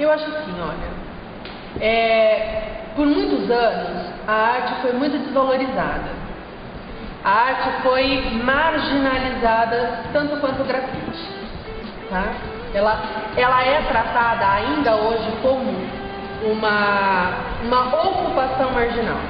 Eu acho assim, olha, é, por muitos anos a arte foi muito desvalorizada. A arte foi marginalizada tanto quanto o grafite. Tá? Ela, ela é tratada ainda hoje como uma, uma ocupação marginal.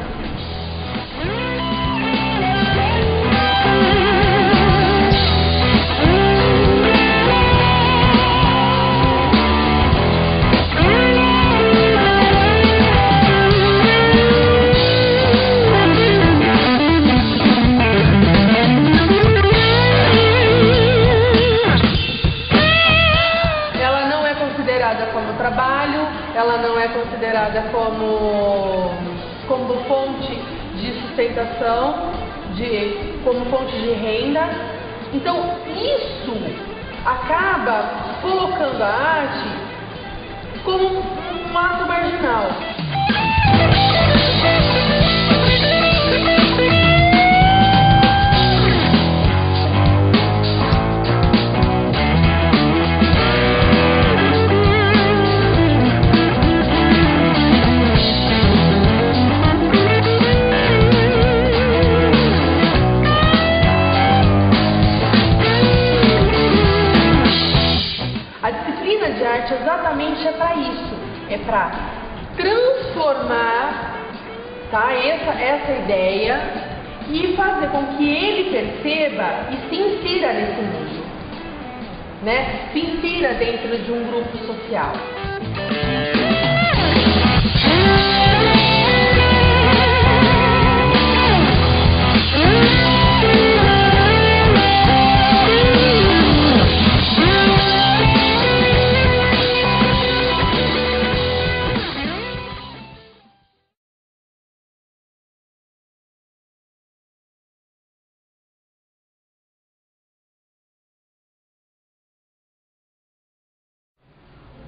De, como fonte de renda. Então, isso acaba colocando a arte como um ato marginal. E fazer com que ele perceba e se insira nesse mundo, né? se insira dentro de um grupo social.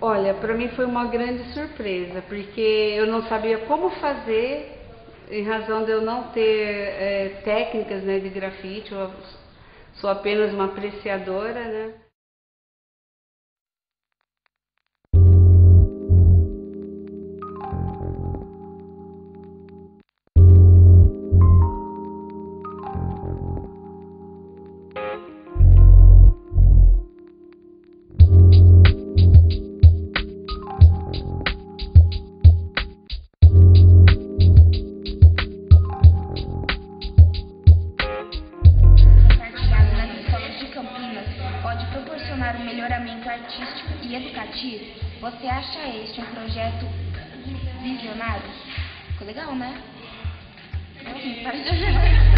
Olha, para mim foi uma grande surpresa, porque eu não sabia como fazer, em razão de eu não ter é, técnicas né, de grafite, eu sou apenas uma apreciadora, né? Você acha este um projeto visionário? Ficou legal, né? Para de olhar.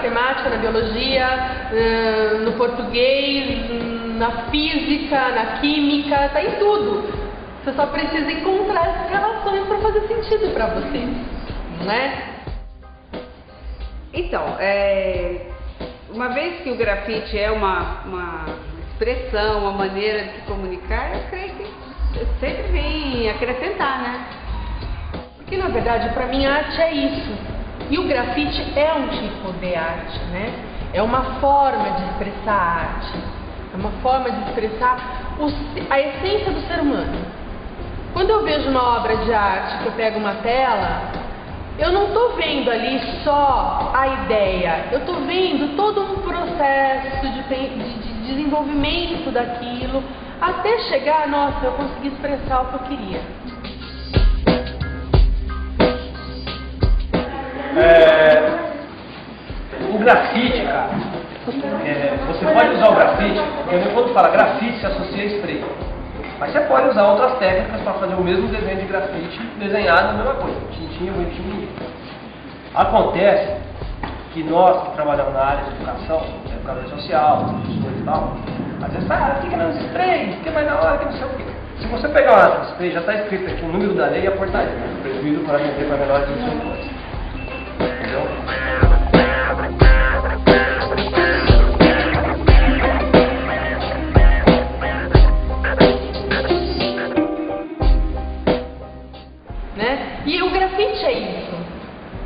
Matemática, na biologia, no português, na física, na química, está em tudo. Você só precisa encontrar essas relações para fazer sentido para você, não é? Então, é, uma vez que o grafite é uma, uma expressão, uma maneira de se comunicar, eu creio que sempre vem acrescentar, né? Porque na verdade, para mim, a arte é isso. E o grafite é um tipo de arte, né? É uma forma de expressar arte. É uma forma de expressar o, a essência do ser humano. Quando eu vejo uma obra de arte, que eu pego uma tela, eu não estou vendo ali só a ideia, eu estou vendo todo um processo de, de, de, desenvolvimento daquilo, até chegar, nossa, eu consegui expressar o que eu queria. É, o grafite, cara, é, você pode usar o grafite, porque quando fala grafite se associa a spray. Mas você pode usar outras técnicas para fazer o mesmo desenho de grafite desenhado a mesma coisa, tintinha, bonitinho. Acontece que nós que trabalhamos na área de educação, educador social, professores e tal, às vezes, ah, fica nos spray, fica mais na hora, que não sei o quê. Se você pegar uma spray, já está escrito aqui o número da lei e a portaria, proibido para vender para menores de 18 anos. Entendeu?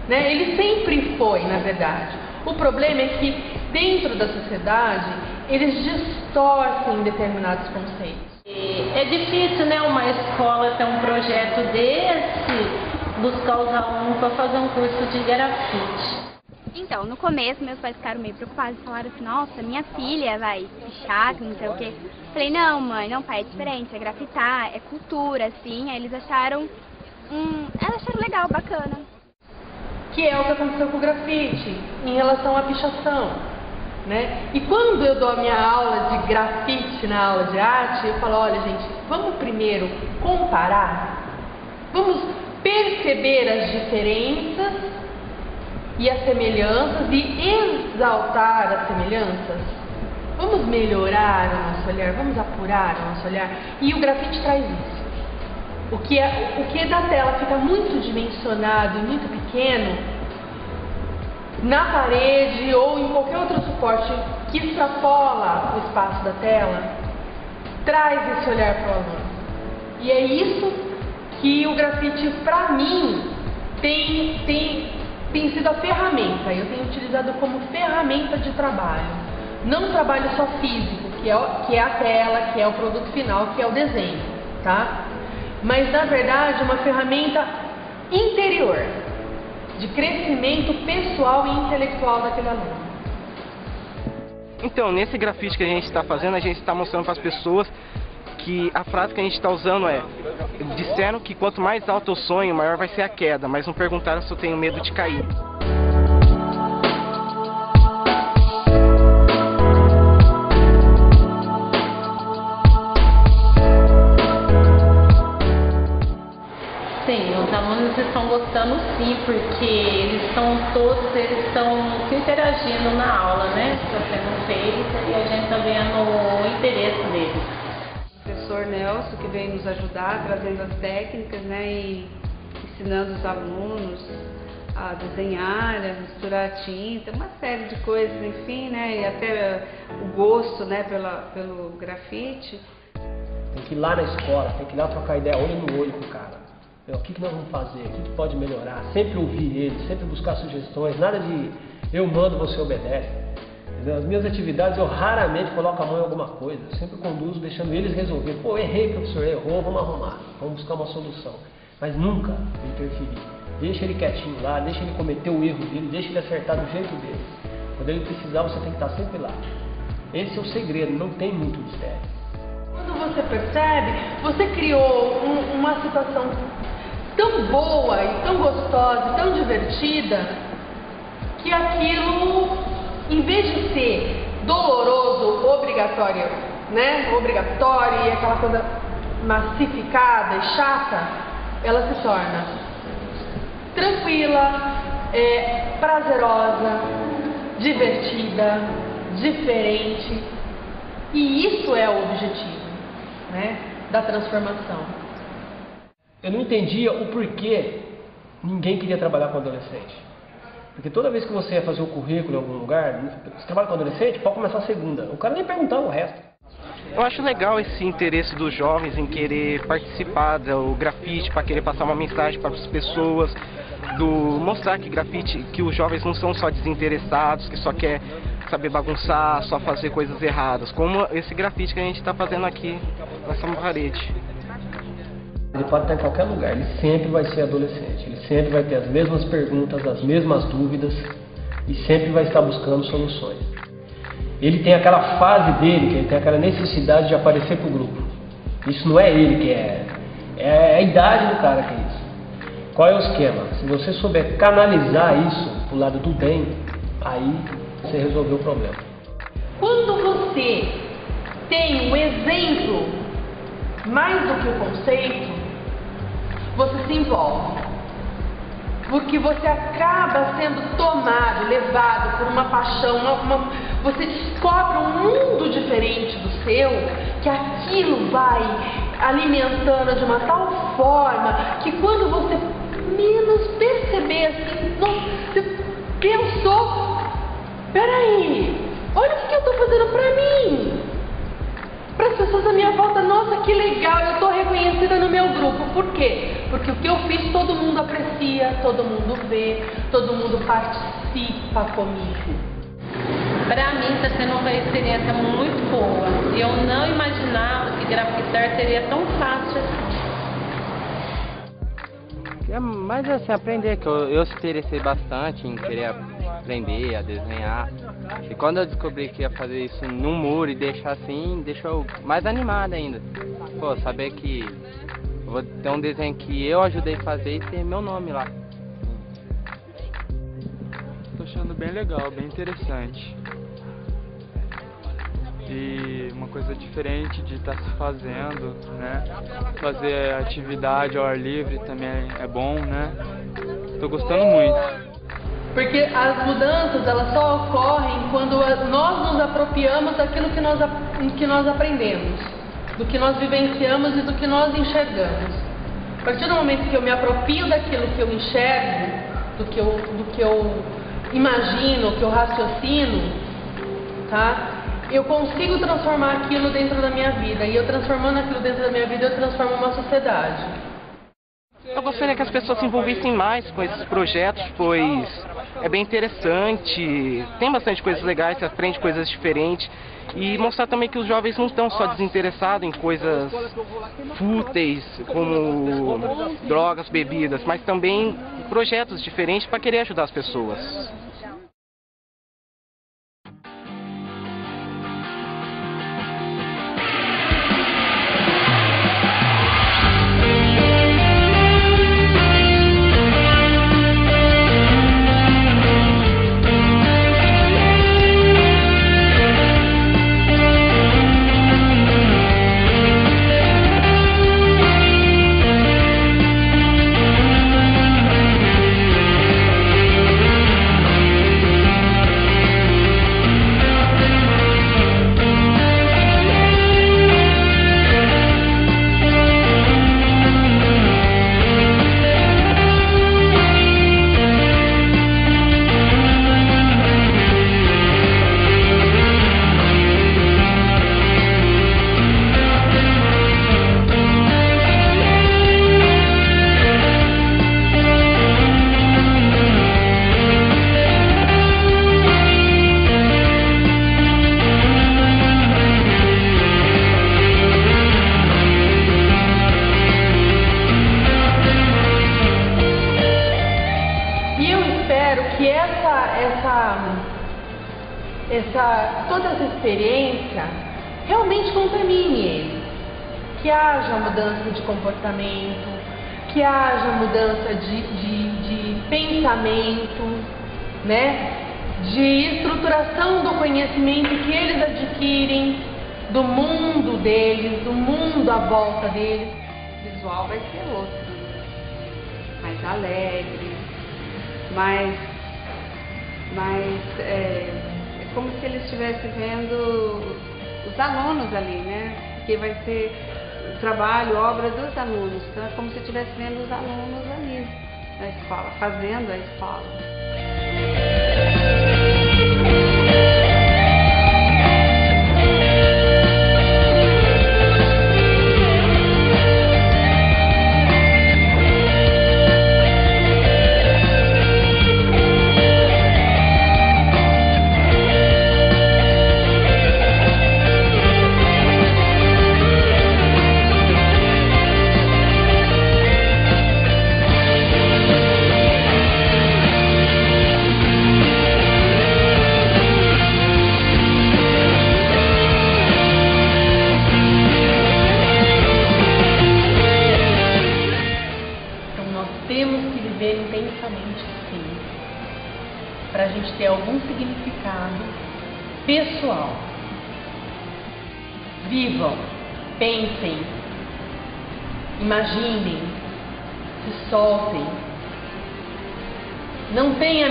Né? Ele sempre foi, na verdade. O problema é que dentro da sociedade eles distorcem determinados conceitos. É difícil, né, uma escola ter um projeto desse, buscar os alunos para fazer um curso de grafite. Então, no começo, meus pais ficaram meio preocupados e falaram assim, nossa, minha filha vai pichar, não sei o quê. Falei, não, mãe, não, pai, é diferente, é grafitar, é cultura, assim. Aí eles acharam, hum, elas acharam legal, bacana que é o que aconteceu com o grafite em relação à pichação. Né? E quando eu dou a minha aula de grafite na aula de arte, eu falo, olha gente, vamos primeiro comparar, vamos perceber as diferenças e as semelhanças e exaltar as semelhanças. Vamos melhorar o nosso olhar, vamos apurar o nosso olhar. E o grafite traz isso. O que, é, o que é da tela fica muito dimensionado, muito pequeno, na parede ou em qualquer outro suporte que extrapola o espaço da tela, traz esse olhar para o aluno. E é isso que o grafite, para mim, tem, tem, tem sido a ferramenta. Eu tenho utilizado como ferramenta de trabalho. Não trabalho só físico, que é, que é a tela, que é o produto final, que é o desenho, tá? mas na verdade uma ferramenta interior de crescimento pessoal e intelectual daquele aluno. Então, nesse grafite que a gente está fazendo, a gente está mostrando para as pessoas que a frase que a gente está usando é disseram que quanto mais alto o sonho, maior vai ser a queda, mas não perguntaram se eu tenho medo de cair. estão gostando sim, porque eles estão todos, eles estão se interagindo na aula, né? Está sendo feita e a gente está vendo o interesse deles. Professor Nelson que vem nos ajudar, trazendo as técnicas, né? E ensinando os alunos a desenhar, a misturar tinta, uma série de coisas, enfim, né? E até o gosto, né, pela, pelo grafite. Tem que ir lá na escola, tem que ir lá trocar ideia olho no olho com o cara o que, que nós vamos fazer? O que, que pode melhorar? Sempre ouvir ele, sempre buscar sugestões, nada de eu mando, você obedece. Entendeu? As minhas atividades eu raramente coloco a mão em alguma coisa, eu sempre conduzo deixando eles resolver. Pô, errei, professor, errou, vamos arrumar, vamos buscar uma solução. Mas nunca interferir. Deixa ele quietinho lá, deixa ele cometer o erro dele, deixa ele acertar do jeito dele. Quando ele precisar, você tem que estar sempre lá. Esse é o segredo, não tem muito mistério. Quando você percebe, você criou um, uma situação tão boa e tão gostosa tão divertida que aquilo, em vez de ser doloroso, obrigatório, né? Obrigatório e aquela coisa massificada e chata, ela se torna tranquila, é, prazerosa, divertida, diferente. E isso é o objetivo né, da transformação eu não entendia o porquê ninguém queria trabalhar com adolescente. Porque toda vez que você ia fazer o currículo em algum lugar, você trabalha com adolescente, pode começar a segunda. O cara nem perguntava o resto. Eu acho legal esse interesse dos jovens em querer participar do grafite, para querer passar uma mensagem para as pessoas, do mostrar que grafite, que os jovens não são só desinteressados, que só quer saber bagunçar, só fazer coisas erradas, como esse grafite que a gente está fazendo aqui nessa parede. Ele pode estar em qualquer lugar, ele sempre vai ser adolescente, ele sempre vai ter as mesmas perguntas, as mesmas dúvidas e sempre vai estar buscando soluções. Ele tem aquela fase dele, que ele tem aquela necessidade de aparecer para o grupo. Isso não é ele que é, é a idade do cara que é isso. Qual é o esquema? Se você souber canalizar isso para o lado do bem, aí você resolveu o problema. Quando você tem um exemplo mais do que o conceito, você se envolve. Porque você acaba sendo tomado, levado por uma paixão, uma, uma, você descobre um mundo diferente do seu, que aquilo vai alimentando de uma tal forma que quando você menos perceber assim, você pensou, peraí, olha o que eu estou fazendo para mim. Para as pessoas à minha volta, nossa, que legal, eu grupo. Por quê? Porque o que eu fiz todo mundo aprecia, todo mundo vê, todo mundo participa comigo. Para mim está sendo uma experiência muito boa. Eu não imaginava que grafitar seria tão fácil assim. É mais assim, aprender, que eu, eu se interessei bastante em querer aprender a desenhar. E quando eu descobri que ia fazer isso num muro e deixar assim, deixou mais animado ainda. Pô, saber que vou ter um desenho que eu ajudei a fazer e ter meu nome lá. Tô achando bem legal, bem interessante. E uma coisa diferente de estar tá se fazendo, né? Fazer atividade ao ar livre também é bom, né? Tô gostando muito. Porque as mudanças elas só ocorrem quando nós nos apropriamos daquilo que nós, que nós aprendemos, do que nós vivenciamos e do que nós enxergamos. A partir do momento que eu me apropio daquilo que eu enxergo, do que eu, do que eu imagino, que eu raciocino, tá? Eu consigo transformar aquilo dentro da minha vida. E eu transformando aquilo dentro da minha vida, eu transformo uma sociedade. Eu gostaria que as pessoas se envolvessem mais com esses projetos, pois é bem interessante, tem bastante coisas legais, você aprende coisas diferentes. E mostrar também que os jovens não estão só desinteressados em coisas fúteis, como drogas, bebidas, mas também projetos diferentes para querer ajudar as pessoas. Essa, toda essa experiência realmente contamine ele. Que haja mudança de comportamento, que haja mudança de, de, de pensamento, né? de estruturação do conhecimento que eles adquirem, do mundo deles, do mundo à volta deles. O visual vai ser outro, mais alegre, mais, mais é, como se ele estivesse vendo os alunos ali, né? Que vai ser trabalho, obra dos alunos. Então é como se estivesse vendo os alunos ali na escola, fazendo a escola.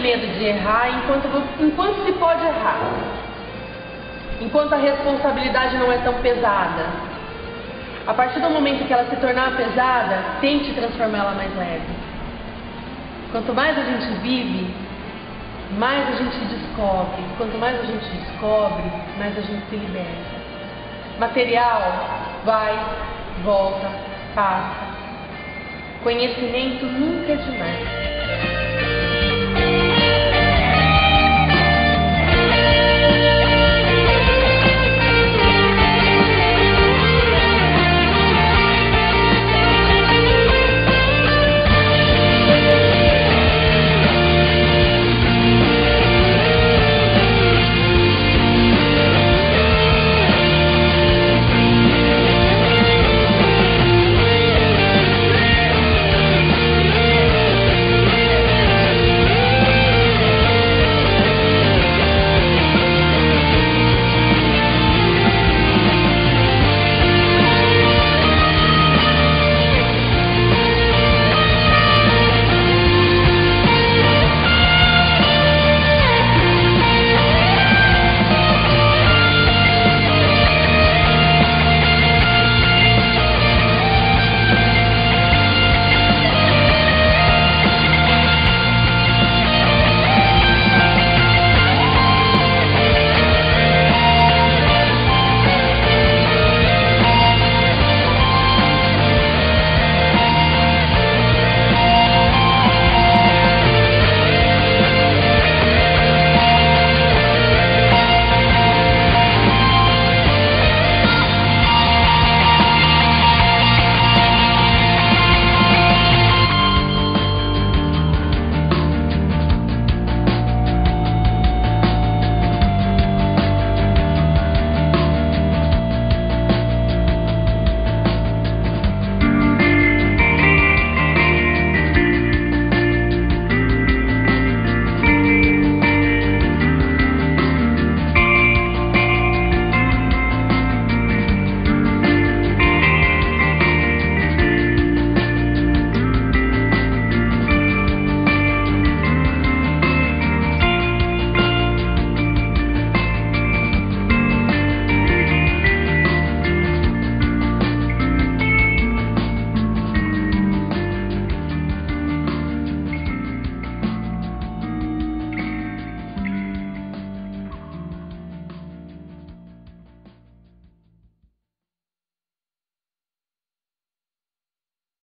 Medo de errar enquanto, enquanto se pode errar. Enquanto a responsabilidade não é tão pesada. A partir do momento que ela se tornar pesada, tente transformá-la mais leve. Quanto mais a gente vive, mais a gente descobre. Quanto mais a gente descobre, mais a gente se liberta. Material vai, volta, passa. Conhecimento nunca é demais.